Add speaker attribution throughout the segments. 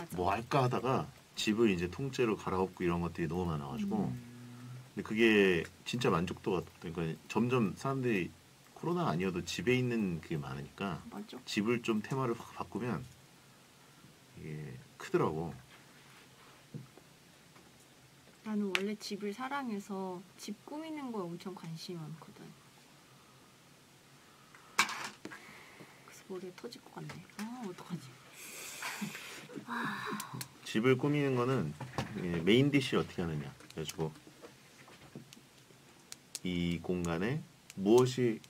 Speaker 1: 맞아.
Speaker 2: 뭐 할까 하다가 집을 이제 통째로 갈아엎고 이런 것들이 너무 많아가지고
Speaker 3: 음.
Speaker 2: 근데 그게 진짜 만족도가 그러니까 점점 사람들이 코로나 아니어도 집에 있는 그게 많으니까
Speaker 1: 맞죠.
Speaker 2: 집을 좀 테마를 확 바꾸면 이게 크더라고.
Speaker 1: 나는 원래 집을 사랑해서 집 꾸미는 거에 엄청 관심이 많거든. 그래서 머리에 터질 것 같네. 아 어떡하지?
Speaker 2: 집을 꾸미는 거는 메인 디쉬를 어떻게 하느냐. 그래가지고 이 공간에 무엇이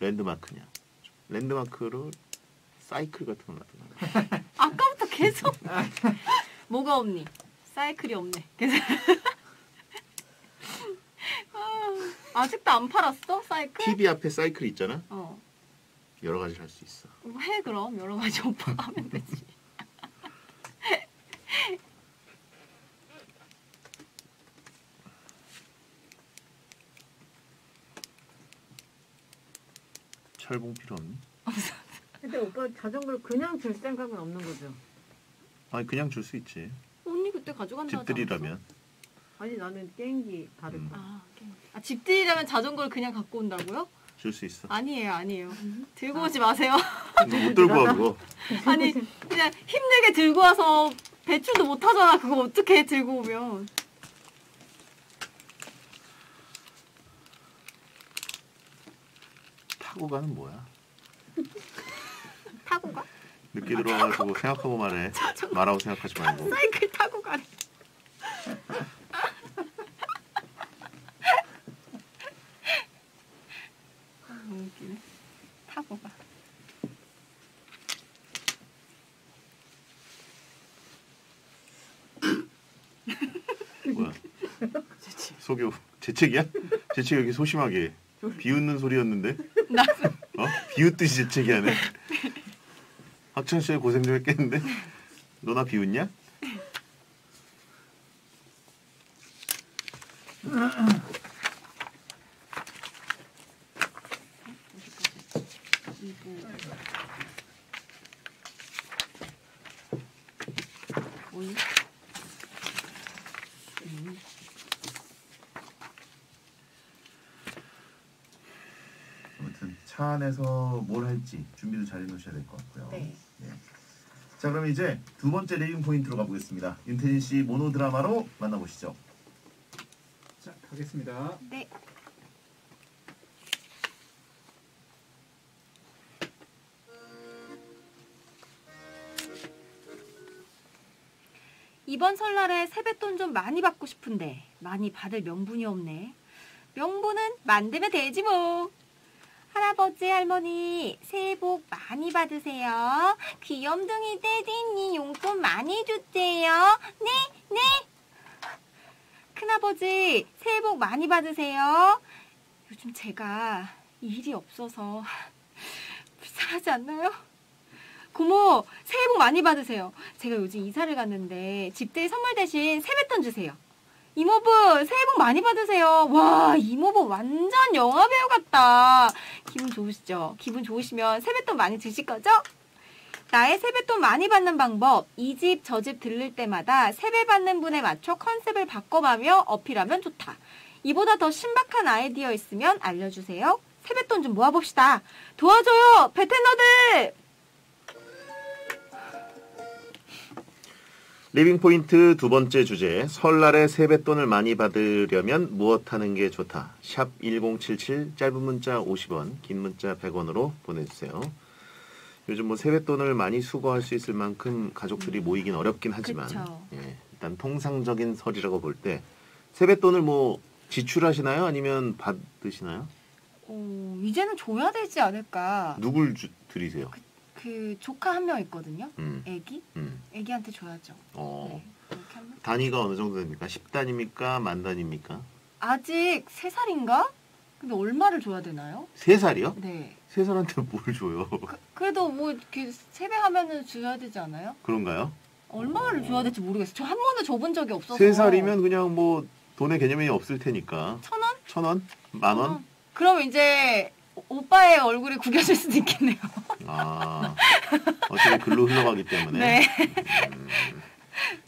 Speaker 2: 랜드마크냐. 랜드마크로 사이클 같은 걸 놔두나.
Speaker 1: 아까부터 계속 뭐가 없니? 사이클이 없네. 계속. 아, 아직도 안 팔았어 사이클?
Speaker 2: TV 앞에 사이클 있잖아.
Speaker 1: 어.
Speaker 2: 여러 가지를 할 수 있어.
Speaker 1: 뭐해 그럼 여러 가지 오빠가 하면 되지.
Speaker 2: 철봉 필요 없니?
Speaker 3: 근데 오빠 자전거를 그냥 줄 생각은 없는 거죠?
Speaker 2: 아니 그냥 줄 수 있지.
Speaker 1: 언니 그때 가져간다.
Speaker 2: 집들이라면.
Speaker 3: 아니 나는 게임기 다를
Speaker 2: 음.
Speaker 3: 거.
Speaker 1: 아, 오케이. 아 집들이라면 자전거를 그냥 갖고 온다고요?
Speaker 2: 줄 수 있어.
Speaker 1: 아니에요, 아니에요. 들고 오지 마세요.
Speaker 2: 못 들고 와 그거.
Speaker 1: 아니 그냥 힘들게 들고 와서 배출도 못 하잖아. 그거 어떻게 들고 오면?
Speaker 2: 타고 가는 뭐야?
Speaker 1: 타고 가?
Speaker 2: 늦게 들어와가지고 생각하고 말해. 말하고 생각하지 말고.
Speaker 1: 사이클 타고 가네. 아, 너무 웃기네. 타고 가.
Speaker 2: 뭐야? 소교 재채기야? 재채기 여기 소심하게 비웃는 소리였는데
Speaker 1: 나
Speaker 2: 어? 비웃듯이 재채기하네. 학창 시절 고생 좀 했겠는데 너나 비웃냐?
Speaker 1: 이거 뭐니? 음.
Speaker 2: 아무튼 차 안에서 뭘 할지 준비도 잘 해놓으셔야 될 것 같고요.
Speaker 1: 네.
Speaker 2: 예. 자 그럼 이제 두 번째 리빙 포인트로 가보겠습니다. 윤태진 씨 모노 드라마로 만나보시죠.
Speaker 4: 자, 가겠습니다.
Speaker 1: 네. 이번 설날에 세뱃돈 좀 많이 받고 싶은데 많이 받을 명분이 없네. 명분은 만들면 되지 뭐. 할아버지 할머니 새해 복 많이 받으세요. 귀염둥이 떼디니 용돈 많이 주세요. 네, 네. 큰아버지 새해 복 많이 받으세요. 요즘 제가 일이 없어서 불쌍하지 않나요? 고모 새해 복 많이 받으세요. 제가 요즘 이사를 갔는데 집들 선물 대신 세뱃돈 주세요. 이모부 새해 복 많이 받으세요. 와 이모부 완전 영화 배우 같다. 기분 좋으시죠? 기분 좋으시면 세뱃돈 많이 드실 거죠? 나의 세뱃돈 많이 받는 방법. 이 집 저 집 들를 때마다 세배 받는 분에 맞춰 컨셉을 바꿔가며 어필하면 좋다. 이보다 더 신박한 아이디어 있으면 알려주세요. 세뱃돈 좀 모아봅시다. 도와줘요, 베테너들!
Speaker 2: 리빙 포인트 두 번째 주제 설날에 세뱃돈을 많이 받으려면 무엇 하는 게 좋다. 샵 1077 짧은 문자 50원 긴 문자 100원으로 보내 주세요. 요즘 뭐 세뱃돈을 많이 수거할 수 있을 만큼 가족들이 모이긴 어렵긴 하지만. 예, 일단 통상적인 설이라고 볼 때 세뱃돈을 뭐 지출하시나요? 아니면 받으시나요?
Speaker 1: 어, 이제는 줘야 되지 않을까.
Speaker 2: 누굴 주, 드리세요?
Speaker 1: 그 조카 한 명 있거든요.
Speaker 2: 음,
Speaker 1: 애기?
Speaker 2: 음.
Speaker 1: 애기한테 줘야죠.
Speaker 2: 어,
Speaker 1: 네, 그렇게 하면.
Speaker 2: 단위가 어느 정도 됩니까? 10단입니까? 만 단입니까?
Speaker 1: 아직 세살인가 근데 얼마를 줘야 되나요?
Speaker 2: 세 살이요?
Speaker 1: 네.
Speaker 2: 세 살한테 뭘 줘요?
Speaker 1: 그래도 뭐 이렇게 세배하면은 줘야 되지 않아요?
Speaker 2: 그런가요?
Speaker 1: 얼마를 줘야 될지 모르겠어요. 저 한 번도 줘본 적이 없어서.
Speaker 2: 세 살이면 그냥 뭐 돈의 개념이 없을 테니까
Speaker 1: 천 원?
Speaker 2: 천 원, 만 원.
Speaker 1: 어. 그럼 이제 오- 오빠의 얼굴이 구겨질 수도 있겠네요.
Speaker 2: 아 어차피 글로 흘러가기 때문에.
Speaker 1: 네.
Speaker 2: 음,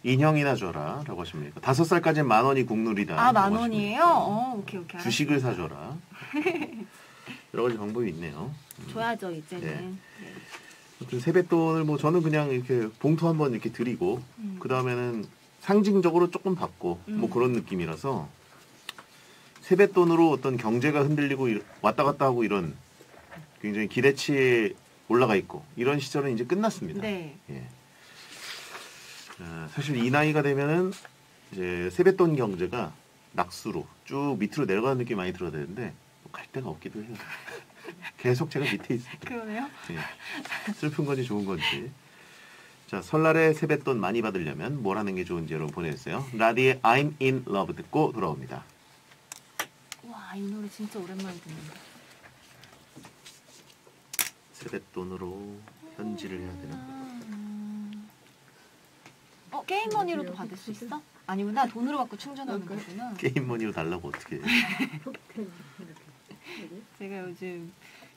Speaker 2: 인형이나 줘라라고 하십니까? 다섯 살까지는 만 원이 국룰이다.
Speaker 1: 아, 만 원이에요? 어, 오케이, 오케이.
Speaker 2: 주식을 사줘라. 여러 가지 방법이 있네요.
Speaker 1: 줘야죠, 이제는.
Speaker 2: 네.
Speaker 1: 네.
Speaker 2: 아무튼 세뱃돈을 뭐 저는 그냥 이렇게 봉투 한번 이렇게 드리고
Speaker 1: 음.
Speaker 2: 그 다음에는 상징적으로 조금 받고 뭐
Speaker 1: 음.
Speaker 2: 그런 느낌이라서 세뱃돈으로 어떤 경제가 흔들리고 이- 왔다 갔다 하고 이런 굉장히 기대치에 올라가 있고 이런 시절은 이제 끝났습니다.
Speaker 1: 네.
Speaker 2: 예. 아, 사실 이 나이가 되면은 이제 세뱃돈 경제가 낙수로 쭉 밑으로 내려가는 느낌이 많이 들어야 되는데 뭐 갈 데가 없기도 해요. 계속 제가 밑에 있습니다.
Speaker 1: 그러네요.
Speaker 2: 예. 슬픈 건지 좋은 건지. 자, 설날에 세뱃돈 많이 받으려면 뭘 하는 게 좋은지 여러분 보내주세요. 라디의 I'm in love 듣고 돌아옵니다.
Speaker 1: 와, 이 노래 진짜 오랜만에 듣는다.
Speaker 2: 세뱃돈으로 현질을 해야 되나?
Speaker 1: 음. 어, 게임머니로도 받을 수 있어? 아니구나. 돈으로 받고 충전하는 거구나.
Speaker 2: 게임머니로 달라고 어떻게 해.
Speaker 1: 제가 요즘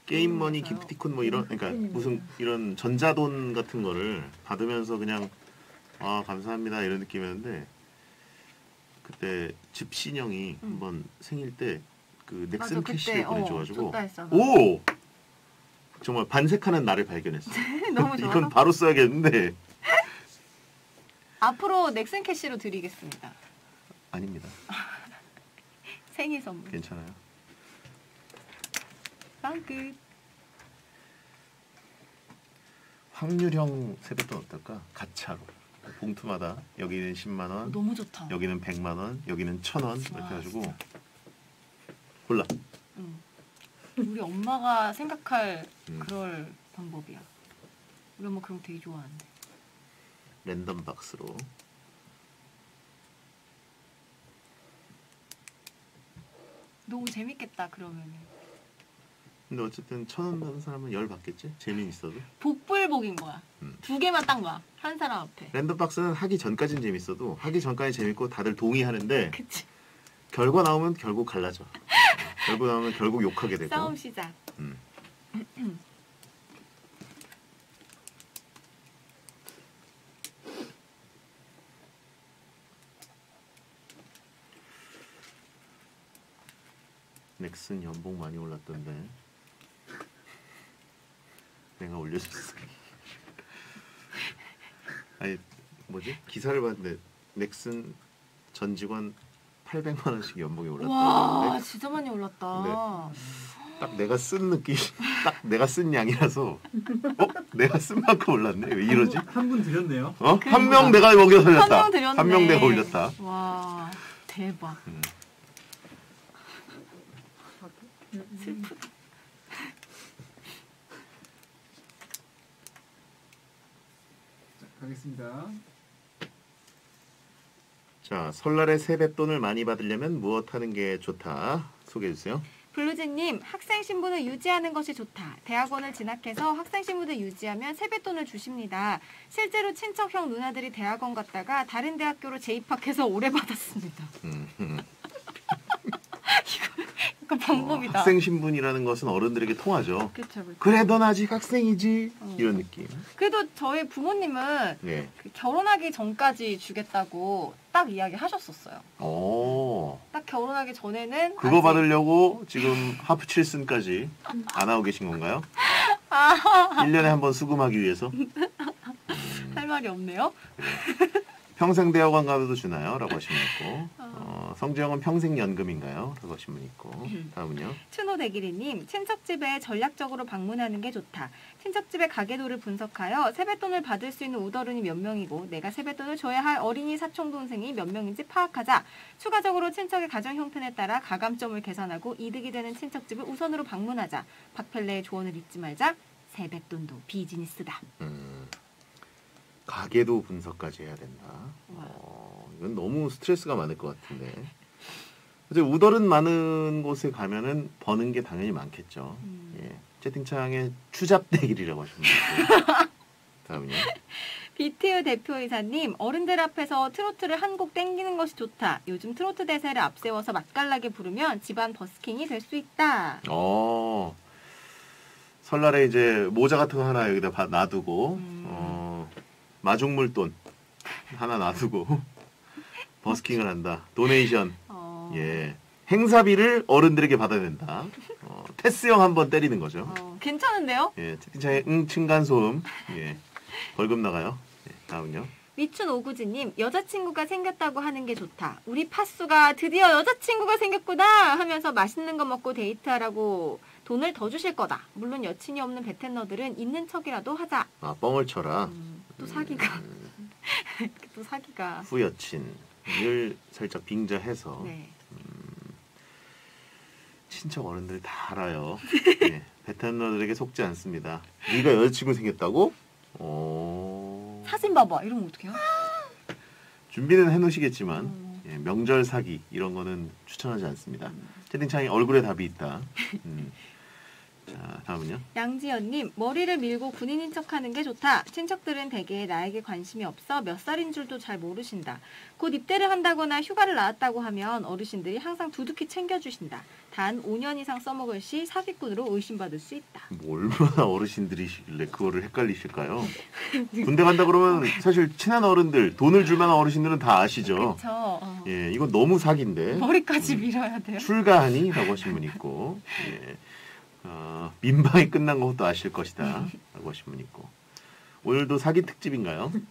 Speaker 2: 게임머니. 기프티콘 뭐 이런 그러니까
Speaker 3: 음.
Speaker 2: 무슨 이런 전자돈 같은 거를 받으면서 그냥 아 감사합니다 이런 느낌이었는데 그때 집 신형이
Speaker 1: 음.
Speaker 2: 한번 생일 때그
Speaker 1: 맞아,
Speaker 2: 넥슨
Speaker 1: 그때,
Speaker 2: 캐시를
Speaker 1: 어,
Speaker 2: 보내줘가지고
Speaker 1: 줬다.
Speaker 2: 오 정말 반색하는 나를 발견했어.
Speaker 1: 너무 좋아서
Speaker 2: 이건 바로 써야겠는데
Speaker 1: 앞으로 넥슨 캐시로 드리겠습니다.
Speaker 2: 아닙니다.
Speaker 1: 생일 선물.
Speaker 2: 괜찮아요.
Speaker 1: 빵끝.
Speaker 2: 확률형 세뱃돈 어떨까? 가차로 봉투마다 여기는 10만 원,
Speaker 1: 너무 좋다.
Speaker 2: 여기는 100만 원, 여기는 1000원 이렇게
Speaker 1: 와,
Speaker 2: 해가지고 골라.
Speaker 1: 응. 우리 엄마가 생각할
Speaker 2: 음.
Speaker 1: 그럴 방법이야. 우리 엄마 그런 거 되게 좋아하는데.
Speaker 2: 랜덤 박스로
Speaker 1: 너무 재밌겠다 그러면은.
Speaker 2: 근데 어쨌든 천 원 받은 사람은 열 받겠지? 재미는 있어도
Speaker 1: 복불복인 거야.
Speaker 2: 음.
Speaker 1: 두 개만 딴 거야. 한 사람 앞에.
Speaker 2: 랜덤 박스는 하기 전까지는 재밌어도 하기 전까지 재밌고 다들 동의하는데
Speaker 1: 그치.
Speaker 2: 결과 나오면 결국 갈라져 결과 나오면 결국 욕하게 되고
Speaker 1: 싸움 시작.
Speaker 2: 음. 넥슨 연봉 많이 올랐던데 내가 올려줬어 아니 뭐지 기사를 봤는데 넥슨 전 직원 800만 원씩 연봉이
Speaker 1: 와
Speaker 2: 올랐다는데
Speaker 1: 진짜 많이 올랐다.
Speaker 2: 네. 딱 내가 쓴 느낌 딱 내가 쓴 양이라서 어 내가 쓴 만큼 올랐네 왜 이러지
Speaker 4: 한 분 드렸네요.
Speaker 2: 어한명 내가
Speaker 1: 명 드렸네.
Speaker 2: 한명 내가 올렸다
Speaker 1: 와 대박.
Speaker 2: 음.
Speaker 1: 슬프다.
Speaker 4: 자, 가겠습니다.
Speaker 2: 자 설날에 세뱃돈을 많이 받으려면 무엇 하는 게 좋다 소개해 주세요
Speaker 1: 블루즈님 학생 신분을 유지하는 것이 좋다. 대학원을 진학해서 학생 신분을 유지하면 세뱃돈을 주십니다. 실제로 친척 형 누나들이 대학원 갔다가 다른 대학교로 재입학해서 오래 받았습니다. 약간 방법이다.
Speaker 2: 어, 학생 신분이라는 것은 어른들에게 통하죠
Speaker 1: 그쵸.
Speaker 2: 그래 넌 아직 학생이지
Speaker 1: 어.
Speaker 2: 이런 느낌
Speaker 1: 그래도 저희 부모님은
Speaker 2: 네.
Speaker 1: 그 결혼하기 전까지 주겠다고 딱 이야기하셨었어요.
Speaker 2: 오
Speaker 1: 딱 결혼하기 전에는
Speaker 2: 그거
Speaker 1: 아직-
Speaker 2: 받으려고 지금 하프 칠슨까지 안 하고 계신 건가요? 1년에 한 번 수금하기 위해서
Speaker 1: 할 말이 없네요.
Speaker 2: 평생 대학원 가도 주나요? 라고 분 있고 어, 성지영은 평생 연금인가요? 라고 분 있고 다음은요
Speaker 1: 추노 대기리님, 친척집에 전략적으로 방문하는 게 좋다. 친척집의 가계도를 분석하여 세뱃돈을 받을 수 있는 우더른이 몇 명이고 내가 세뱃돈을 줘야 할 어린이 사촌 동생이 몇 명인지 파악하자. 추가적으로 친척의 가정 형편에 따라 가감점을 계산하고 이득이 되는 친척집을 우선으로 방문하자. 박펠레의 조언을 잊지 말자. 세뱃돈도 비즈니스다.
Speaker 2: 음, 가계도 분석까지 해야 된다
Speaker 1: 와.
Speaker 2: 어, 이건 너무 스트레스가 많을 것 같은데 이제 우덜은 많은 곳에 가면은 버는 게 당연히 많겠죠
Speaker 1: 음.
Speaker 2: 예. 채팅창에 추잡대길이라고 되고 다음은요
Speaker 1: 비트유 대표이사님, 어른들 앞에서 트로트를 한 곡 땡기는 것이 좋다. 요즘 트로트 대세를 앞세워서 맛깔나게 부르면 집안 버스킹이 될 수 있다.
Speaker 2: 어 설날에 이제 모자 같은 거 하나 여기다 바- 놔두고
Speaker 1: 음.
Speaker 2: 어 마중물돈 하나 놔두고 버스킹을 한다. 도네이션.
Speaker 1: 어,
Speaker 2: 예. 행사비를 어른들에게 받아야 된다. 어, 테스 형 한번 때리는 거죠.
Speaker 1: 어, 괜찮은데요?
Speaker 2: 예. 채팅창에 응 층간 소음. 예. 벌금 나가요. 예, 다음은요.
Speaker 1: 미춘 오구지님 여자친구가 생겼다고 하는 게 좋다. 우리 파수가 드디어 여자친구가 생겼구나 하면서 맛있는 거 먹고 데이트하라고 돈을 더 주실 거다. 물론 여친이 없는 베텐너들은 있는 척이라도 하자.
Speaker 2: 아 뻥을 쳐라.
Speaker 1: 음, 또 사기가
Speaker 2: 음,
Speaker 1: 또 사기가.
Speaker 2: 후여친 을 살짝 빙자해서
Speaker 1: 네.
Speaker 2: 친척 어른들 다 알아요. 예. 베텐너들에게 속지 않습니다. 네가 여자친구 생겼다고? 어...
Speaker 1: 사진 봐봐. 이러면 어떡해요?
Speaker 2: 준비는 해놓으시겠지만
Speaker 1: 음.
Speaker 2: 예, 명절 사기 이런 거는 추천하지 않습니다. 채팅창에 얼굴에 답이 있다. 음. 자 다음은요.
Speaker 1: 양지연님 머리를 밀고 군인인 척 하는 게 좋다. 친척들은 대개 나에게 관심이 없어 몇 살인 줄도 잘 모르신다. 곧 입대를 한다거나 휴가를 나왔다고 하면 어르신들이 항상 두둑히 챙겨주신다. 단 5년 이상 써먹을 시 사기꾼으로 의심받을 수 있다.
Speaker 2: 뭐 얼마나 어르신들이시길래 그거를 헷갈리실까요? 군대 간다 그러면 사실 친한 어른들 돈을 줄 만한 어르신들은 다 아시죠.
Speaker 1: 그렇죠. 어.
Speaker 2: 예, 이건 너무 사기인데.
Speaker 1: 머리까지 밀어야 돼요.
Speaker 2: 출가하니? 라고 하신 분 있고, 예. 어, 민방이 끝난 것도 아실 것이다. 라고 하신 분 있고. 오늘도 사기 특집인가요? 음,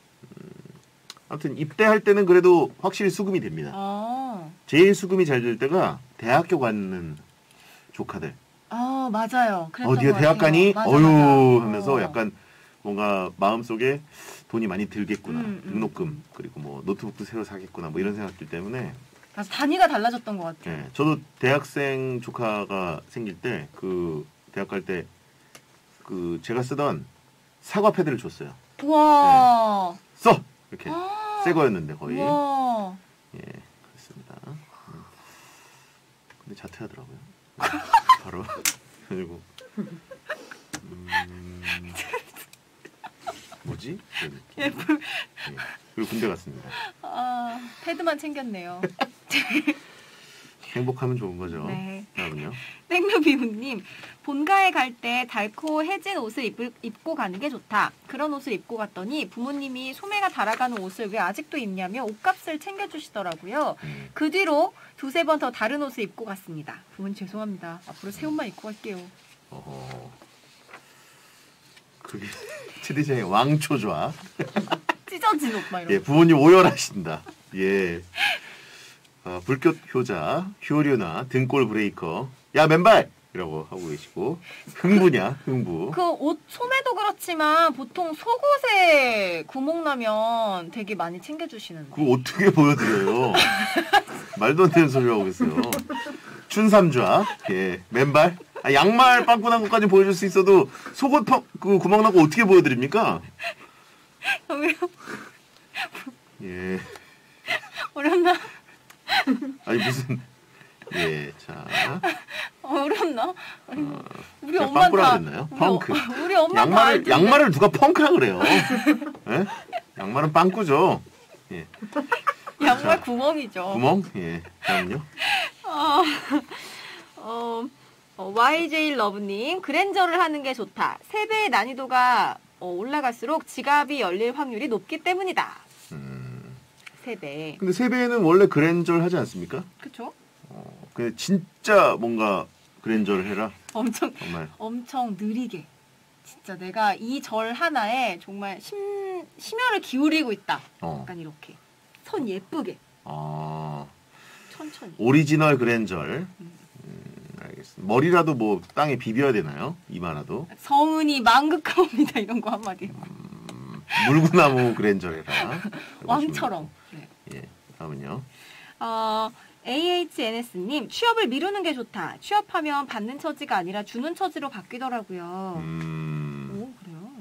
Speaker 2: 아무튼 입대할 때는 그래도 확실히 수금이 됩니다.
Speaker 1: 어.
Speaker 2: 제일 수금이 잘 될 때가 대학교 가는 조카들.
Speaker 1: 어 맞아요.
Speaker 2: 어디에
Speaker 1: 것
Speaker 2: 대학. 가니?
Speaker 1: 맞아,
Speaker 2: 어유
Speaker 1: 맞아.
Speaker 2: 하면서
Speaker 1: 어.
Speaker 2: 약간 뭔가 마음속에 돈이 많이 들겠구나.
Speaker 1: 음, 음.
Speaker 2: 등록금, 그리고 뭐 노트북도 새로 사겠구나. 뭐 이런 생각들 때문에
Speaker 1: 맞아, 단위가 달라졌던 것 같아요.
Speaker 2: 예, 저도 대학생 조카가 생길 때 그 대학 갈 때 그 제가 쓰던 사과 패드를 줬어요.
Speaker 1: 우와.
Speaker 2: 써 이렇게
Speaker 1: 아.
Speaker 2: 새 거였는데 거의
Speaker 1: 우와.
Speaker 2: 예 그렇습니다. 음. 근데 자퇴하더라고요. 바로 그리고 음, 뭐지?
Speaker 1: 예, 물-
Speaker 2: 예, 그리고 군대 갔습니다.
Speaker 1: 아, 패드만 챙겼네요.
Speaker 2: 행복하면 좋은 거죠.
Speaker 1: 네.
Speaker 2: 다음은요.
Speaker 1: 땡루비우님, 본가에 갈 때 달코 해진 옷을 입을, 입고 가는 게 좋다. 그런 옷을 입고 갔더니 부모님이 소매가 달아가는 옷을 왜 아직도 입냐며 옷값을 챙겨주시더라고요.
Speaker 2: 음,
Speaker 1: 그 뒤로 두세 번 더 다른 옷을 입고 갔습니다. 부모님 죄송합니다. 앞으로 새 옷만 입고 갈게요.
Speaker 2: 어허. 그게 채팅창에 왕초좌.
Speaker 1: 찢어진 옷막 이런
Speaker 2: 예,
Speaker 1: 거.
Speaker 2: 부모님 오열하신다. 예. 어, 불교 효자, 효류나 등골 브레이커. 야, 맨발! 이라고 하고 계시고. 흥부냐, 흥부.
Speaker 1: 그 옷 소매도 그렇지만 보통 속옷에 구멍 나면 되게 많이 챙겨주시는데.
Speaker 2: 그거 어떻게 보여드려요? 말도 안 되는 소리 하고 계세요. 춘삼좌, 예, 맨발. 아, 양말 빵꾸 난 것까지 보여줄 수 있어도 속옷 펑, 그 구멍 난 거 어떻게 보여드립니까? 예.
Speaker 1: 어렵나?
Speaker 2: 아니, 무슨. 예, 자.
Speaker 1: 어렵나? 우리
Speaker 2: 제가
Speaker 1: 엄마
Speaker 2: 빵꾸라
Speaker 1: 다
Speaker 2: 그랬나요?
Speaker 1: 우리
Speaker 2: 펑크.
Speaker 1: 어- 우리 엄마 다
Speaker 2: 양말을. 양말을 누가 펑크라 그래요? 예? 양말은 빵꾸죠. 예.
Speaker 1: 양말 구멍이죠.
Speaker 2: 구멍? 예. 다음요.
Speaker 1: 어, 어, 어, YJ 러브님 그랜저를 하는 게 좋다. 세 배의 난이도가 어, 올라갈수록 지갑이 열릴 확률이 높기 때문이다.
Speaker 2: 음.
Speaker 1: 세 배.
Speaker 2: 근데 세배는 원래 그랜저를 하지 않습니까?
Speaker 1: 그쵸?
Speaker 2: 어, 근데 진짜 뭔가 그랜저를 해라.
Speaker 1: 엄청
Speaker 2: 정말.
Speaker 1: 엄청 느리게. 진짜 내가 이 절 하나에 정말 심, 심혈을 기울이고 있다.
Speaker 2: 어.
Speaker 1: 약간 이렇게. 손 예쁘게.
Speaker 2: 아,
Speaker 1: 천천히.
Speaker 2: 오리지널 그랜절. 음, 알겠습니다. 머리라도 뭐 땅에 비벼야 되나요? 이마라도.
Speaker 1: 성은이 망극하옵니다. 이런 거 한마디.
Speaker 2: 음, 물구나무 그랜절 해라.
Speaker 1: 왕처럼. 네.
Speaker 2: 예. 다음은요.
Speaker 1: 어, AHNS님, 취업을 미루는 게 좋다. 취업하면 받는 처지가 아니라 주는 처지로 바뀌더라고요.
Speaker 2: 음,
Speaker 1: 오, 그래요?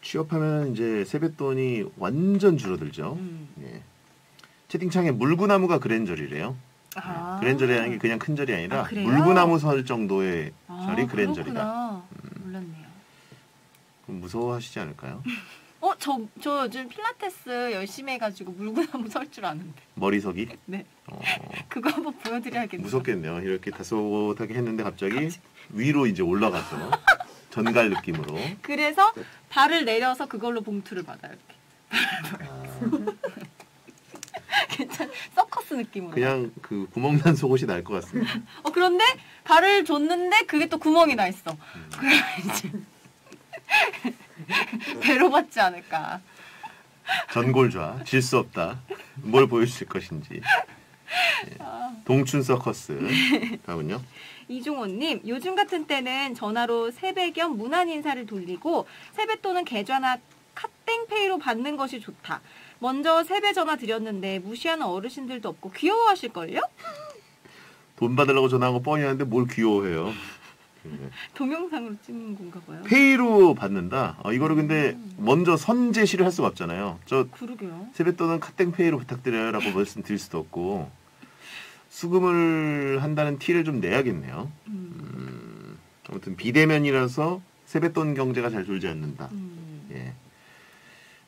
Speaker 2: 취업하면 이제 세뱃돈이 완전 줄어들죠.
Speaker 1: 음.
Speaker 2: 예. 채팅창에 물구나무가 그랜절이래요.
Speaker 1: 아.
Speaker 2: 예. 그랜절이라는 게 그냥 큰 절이 아니라
Speaker 1: 아?
Speaker 2: 물구나무 설 정도의
Speaker 1: 아,
Speaker 2: 절이 그랜절이다. 음.
Speaker 1: 몰랐네요.
Speaker 2: 그럼 무서워하시지 않을까요?
Speaker 1: 어, 저, 저 요즘 필라테스 열심히 해가지고 물구나무 설 줄 아는데.
Speaker 2: 머리석이?
Speaker 1: 네.
Speaker 2: 어,
Speaker 1: 그거 한번 보여드려야겠네요.
Speaker 2: 무섭겠네요. 이렇게 다소곳하게 했는데 갑자기 위로 이제 올라가서 전갈 느낌으로.
Speaker 1: 그래서 발을 내려서 그걸로 봉투를 받아요. 이렇게. 괜찮. 서 커스 느낌으로.
Speaker 2: 그냥 그 구멍 난 속옷이 날 것 같습니다.
Speaker 1: 어 그런데 발을 줬는데 그게 또 구멍이 나 있어.
Speaker 2: 음.
Speaker 1: 그래 이제 배로 받지 않을까.
Speaker 2: 전골좌 질 수 없다. 뭘 보여주실 것인지. 예. 동춘 서커스. 다음은요.
Speaker 1: 이종호님, 요즘 같은 때는 전화로 세배 겸 문안 인사를 돌리고 세뱃돈은 계좌나 카땡페이로 받는 것이 좋다. 먼저 세배 전화 드렸는데 무시하는 어르신들도 없고 귀여워하실걸요?
Speaker 2: 돈 받으려고 전화한 거 뻔히 아는데 뭘 귀여워해요. 예.
Speaker 1: 동영상으로 찍는 건가 봐요.
Speaker 2: 페이로 받는다. 어, 이거를 근데 먼저 선 제시를 할 수가 없잖아요. 저
Speaker 1: 그러게요.
Speaker 2: 세뱃돈은 카땡 페이로 부탁드려요라고 말씀드릴 수도 없고 수금을 한다는 티를 좀 내야겠네요.
Speaker 1: 음,
Speaker 2: 음, 아무튼 비대면이라서 세뱃돈 경제가 잘 돌지 않는다.
Speaker 1: 음.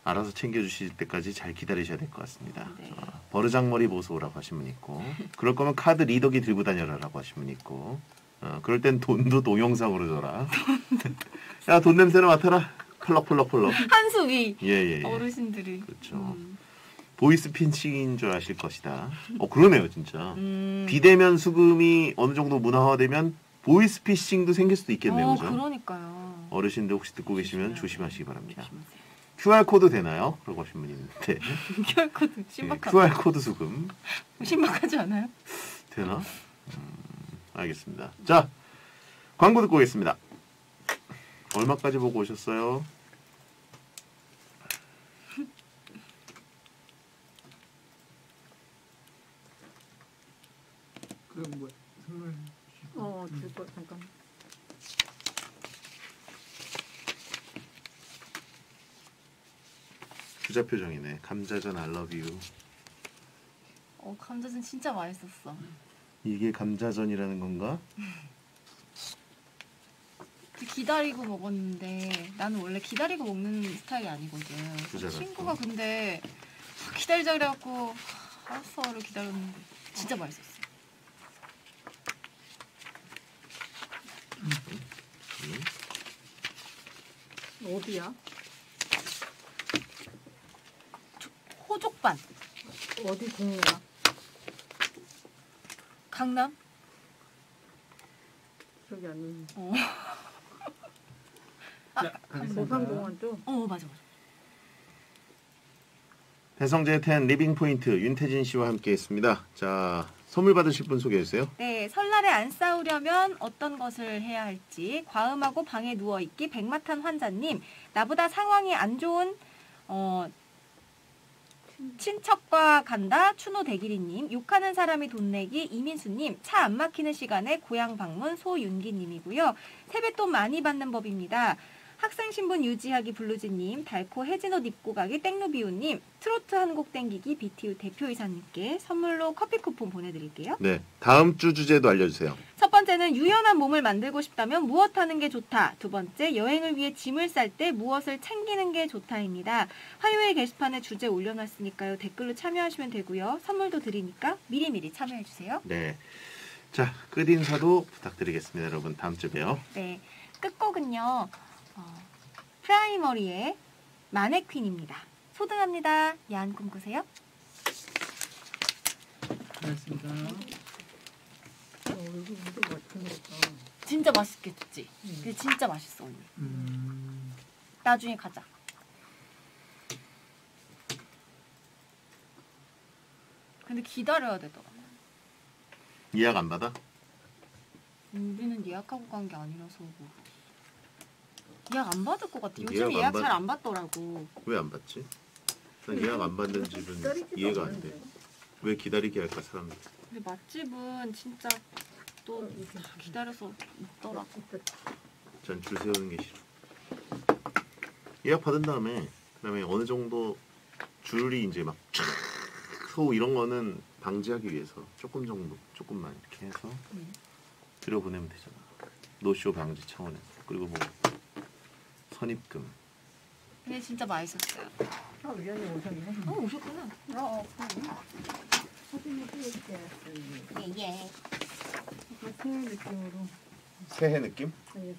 Speaker 2: 예. 알아서 챙겨주실 때까지 잘 기다리셔야 될 것 같습니다.
Speaker 1: 네.
Speaker 2: 어, 버르장머리 보소라고 하신 분 있고, 그럴 거면 카드 리더기 들고 다녀라라고 하신 분 있고, 어, 그럴 땐 돈도 동영상으로 줘라. 야, 돈 냄새나 맡아라. 펄럭펄럭펄럭.
Speaker 1: 한수 위
Speaker 2: 예, 예, 예.
Speaker 1: 어르신들이.
Speaker 2: 그렇죠.
Speaker 1: 음.
Speaker 2: 보이스피싱인 줄 아실 것이다. 어, 그러네요, 진짜.
Speaker 1: 음.
Speaker 2: 비대면 수금이 어느 정도 문화화되면 보이스 피싱도 생길 수도 있겠네요.
Speaker 1: 어? 그러니까요.
Speaker 2: 어르신들 혹시 듣고 계시면 조심하시기. 바랍니다.
Speaker 1: 조심하세요.
Speaker 2: QR코드 되나요? 그러고 하신 분이 있는데.
Speaker 1: QR코드
Speaker 2: 예,
Speaker 1: 신박하다.
Speaker 2: QR코드 수금.
Speaker 1: 신박하지 않아요?
Speaker 2: 되나? 음, 알겠습니다. 자, 광고 듣고 오겠습니다. 얼마까지 보고 오셨어요?
Speaker 4: 그럼 뭐 거?
Speaker 3: 어, 줄거 잠깐.
Speaker 2: 주자 표정이네. 감자전 알러뷰.
Speaker 1: 어, 감자전 진짜 맛있었어.
Speaker 2: 이게 감자전이라는 건가?
Speaker 1: 기다리고 먹었는데 나는 원래 기다리고 먹는 스타일이 아니거든.
Speaker 2: 부자라서.
Speaker 1: 친구가 근데 기다리자 그래갖고 알았어를 기다렸는데 진짜 맛있었어.
Speaker 3: 어디야?
Speaker 1: 호족반
Speaker 3: 어디 동네야?
Speaker 1: 강남?
Speaker 3: 기억이 안 나네.
Speaker 1: 어.
Speaker 3: 모산공원 쪽?
Speaker 1: 어 맞아 맞아.
Speaker 2: 배성재 텐 리빙 포인트 윤태진 씨와 함께 했습니다. 자, 선물 받으실 분 소개해 주세요.
Speaker 1: 네, 설날에 안 싸우려면 어떤 것을 해야 할지 과음하고 방에 누워 있기 백마탄 환자님, 나보다 상황이 안 좋은 어, 친척과 간다 추노 대기리님, 욕하는 사람이 돈 내기 이민수님, 차 안 막히는 시간에 고향 방문 소윤기님이고요. 세뱃돈 많이 받는 법입니다. 학생 신분 유지하기 블루지님, 달코 해진 옷 입고 가기 땡루비우님, 트로트 한 곡 땡기기 BTU 대표이사님께 선물로 커피 쿠폰 보내드릴게요.
Speaker 2: 네, 다음 주 주제도 알려주세요.
Speaker 1: 첫 번째는 유연한 몸을 만들고 싶다면 무엇 하는 게 좋다. 두 번째, 여행을 위해 짐을 쌀 때 무엇을 챙기는 게 좋다입니다. 화요일 게시판에 주제 올려놨으니까요. 댓글로 참여하시면 되고요. 선물도 드리니까 미리미리 참여해주세요.
Speaker 2: 네, 자 끝 인사도 부탁드리겠습니다, 여러분. 다음 주에 봬요.
Speaker 1: 네, 끝곡은요. 어, 프라이머리의 마네퀸입니다. 소등합니다. 야한 꿈 꾸세요.
Speaker 4: 고맙습니다.
Speaker 3: 어, 여기 무슨 맛있는 거다.
Speaker 1: 진짜 맛있겠지?
Speaker 3: 음.
Speaker 1: 근데 진짜 맛있어, 언니.
Speaker 4: 음,
Speaker 1: 나중에 가자. 근데 기다려야 되더라.
Speaker 2: 예약 안 받아?
Speaker 1: 우리는 예약하고 간 게 아니라서 뭐. 예약 안 받을 것 같아. 요즘
Speaker 2: 예약 안
Speaker 1: 예약
Speaker 2: 받-
Speaker 1: 잘안 받더라고.
Speaker 2: 왜 안 받지? 난 예약 안 받는 집은 이해가 안. 돼. 왜 기다리게 할까 사람들?
Speaker 1: 근데 맛집은 진짜 또 기다려서 먹더라.
Speaker 2: 전줄 세우는 게 싫어. 예약 받은 다음에 그다음에 어느 정도 줄이 이제 막 촥, 소 이런 거는 방지하기 위해서 조금 정도 조금만 이렇게 해서
Speaker 1: 음.
Speaker 2: 들여보내면 되잖아. 노쇼 방지 차원에서 그리고 뭐 선입금.
Speaker 1: 이게 진짜 맛있었어요.
Speaker 3: 아, 위원님 오셨네.
Speaker 1: 어, 오셨구나. 어, 어.
Speaker 3: 사진을 찍어줄게요.
Speaker 1: 예, 예.
Speaker 3: 새해 느낌으로.
Speaker 2: 새해 느낌?
Speaker 3: 네. 음.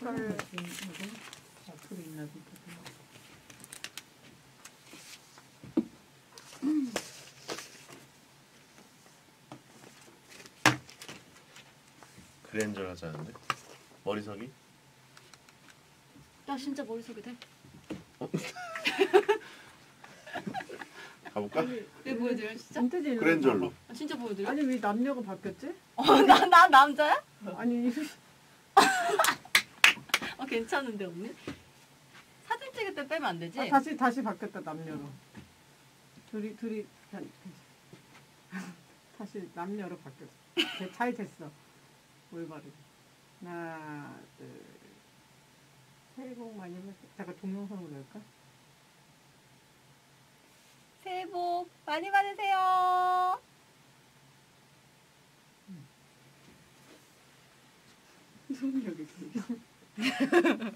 Speaker 3: 설 음. 느낌으로. 앞으로 있나 보다.
Speaker 2: 그랜저 하자는데? 머리석이?
Speaker 1: 나 진짜 머릿속에 돼.
Speaker 2: 가볼까?
Speaker 1: 왜 보여드려요, 진짜?
Speaker 2: 그랜저로.
Speaker 3: 봐봐.
Speaker 1: 아, 진짜 보여드려?
Speaker 3: 아니 왜 남녀가 바뀌었지?
Speaker 1: 어, 나, 나 남자야?
Speaker 3: 아니 이-
Speaker 1: 어, 괜찮은데, 언니? 사진 찍을 때 빼면 안 되지?
Speaker 3: 아, 다시 다시 바뀌었다 남녀로. 둘이 둘이 다- 다시 남녀로 바뀌었어. 돼- 잘 됐어. 올바르게. 하나 둘. 새해 복 많이 받으세요. 잠깐 동영상으로 할까?
Speaker 1: 새해 복 많이 받으세요.
Speaker 3: 손 여기 있어.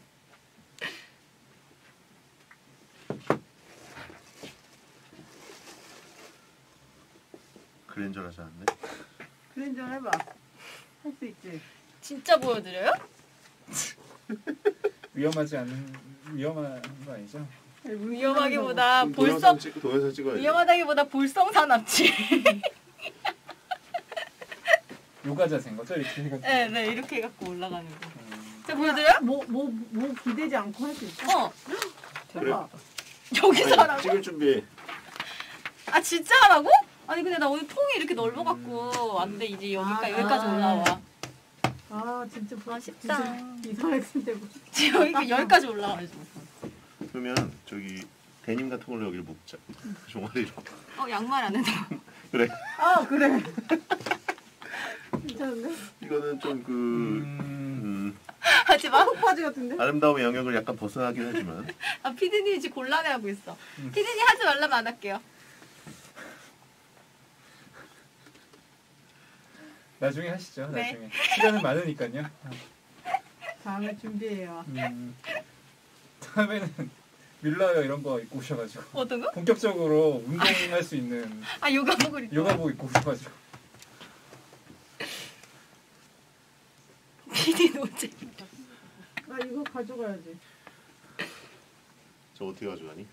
Speaker 2: 그랜저 하자는데
Speaker 3: 그랜저 해봐. 할 수 있지.
Speaker 1: 진짜 보여드려요?
Speaker 4: 위험하지 않은 위험한 거 아니죠?
Speaker 1: 위험하기보다
Speaker 2: 그럼
Speaker 1: 볼성
Speaker 2: 동영상 찍 동영상 찍어야지.
Speaker 1: 위험하다기보다 볼성사납지.
Speaker 4: 요가 자세인 거죠? 이렇게 해가지고.
Speaker 1: 네, 네 이렇게 해갖고 올라가는 거.
Speaker 4: 음,
Speaker 1: 자 보여드려요?
Speaker 3: 뭐뭐 뭐 기대지 않고 할 수 있어.
Speaker 1: 어
Speaker 3: 대박.
Speaker 1: 여기서
Speaker 2: 아니,
Speaker 1: 하라고?
Speaker 2: 찍을 준비해.
Speaker 1: 아 진짜 하라고? 아니 근데 나 오늘 통이 이렇게 넓어갖고 안돼 이제 여기까지
Speaker 3: 아,
Speaker 1: 여기까지
Speaker 3: 아.
Speaker 1: 올라와.
Speaker 3: 아 진짜 부-
Speaker 1: 아쉽다.
Speaker 3: 진짜 이상했을 때 뭐.
Speaker 1: 지금 여기 여기까지 올라와야지.
Speaker 2: 그러면 저기 데님 같은 걸로 여기를 묶자. 종아리로.
Speaker 1: 어 양말 안 해도.
Speaker 2: 그래.
Speaker 3: 아 그래. 괜찮은데?
Speaker 2: 이거는 좀그
Speaker 4: 음,
Speaker 2: 음,
Speaker 1: 하지 마.
Speaker 3: 속바지 같은데?
Speaker 2: 아름다움의 영역을 약간 벗어나긴 하지만
Speaker 1: 아 피디님이 지금 곤란해하고 있어.
Speaker 4: 음.
Speaker 1: 피디님 하지 말라면 안 할게요.
Speaker 4: 나중에 하시죠.
Speaker 1: 네.
Speaker 4: 나중에 시간은 많으니까요.
Speaker 3: 다음에 준비해요.
Speaker 4: 음, 다음에는 밀러웨어 이런 거 입고 오셔가지고
Speaker 1: 어떤 거?
Speaker 4: 본격적으로 운동할 수 있는
Speaker 1: 아 요가복을 입고.
Speaker 4: 요가복 입고 오셔가지고
Speaker 1: 피디 노제.
Speaker 3: 나 이거 가져가야지.
Speaker 2: 저 어떻게 가져가니?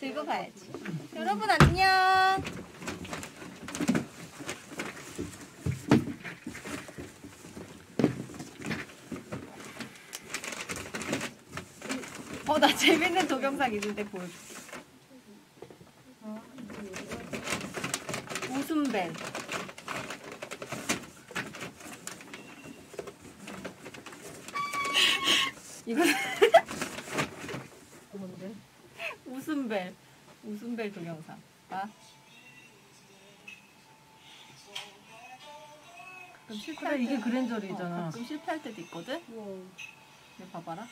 Speaker 1: 들고 가야지. 여러분 안녕. 어, 나 재밌는 동영상 있는데 보여줄게. 웃음벨. 이거
Speaker 3: 뭔데?
Speaker 1: 웃음벨. 웃음벨 동영상. 아. 가끔 실패할
Speaker 3: 그래 이게
Speaker 1: 때- 어,
Speaker 3: 그랜저리잖아.
Speaker 1: 가끔 실패할 때도 있거든? 이거 봐봐라.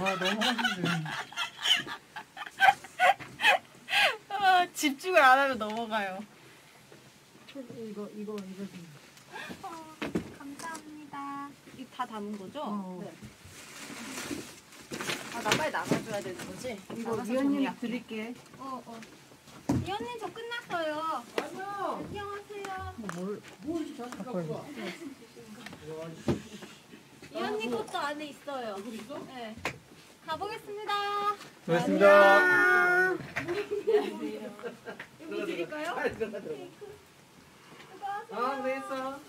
Speaker 3: 와 너무 하시네.
Speaker 1: 아, 집중을 안 하면 넘어가요.
Speaker 3: 이거 이거 이거 좀.
Speaker 1: 어, 감사합니다. 이거 다 담은 거죠?
Speaker 3: 어.
Speaker 1: 네. 아, 나 빨리 나가줘야 되는 거지?
Speaker 3: 이거
Speaker 1: 나가서
Speaker 3: 위원님
Speaker 1: 정리할게.
Speaker 3: 드릴게.
Speaker 1: 어, 어. 위원님, 저 끝났어요.
Speaker 3: 아니요.
Speaker 1: 안녕하세요.
Speaker 3: 뭘? 뭘 갖고 있어?
Speaker 1: 위원님 것도 안에 있어요. 네. 가보겠습니다.
Speaker 4: 고맙습니다.
Speaker 1: 여기 드릴까요?
Speaker 3: 아 그랬어.